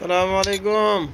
السلام عليكم.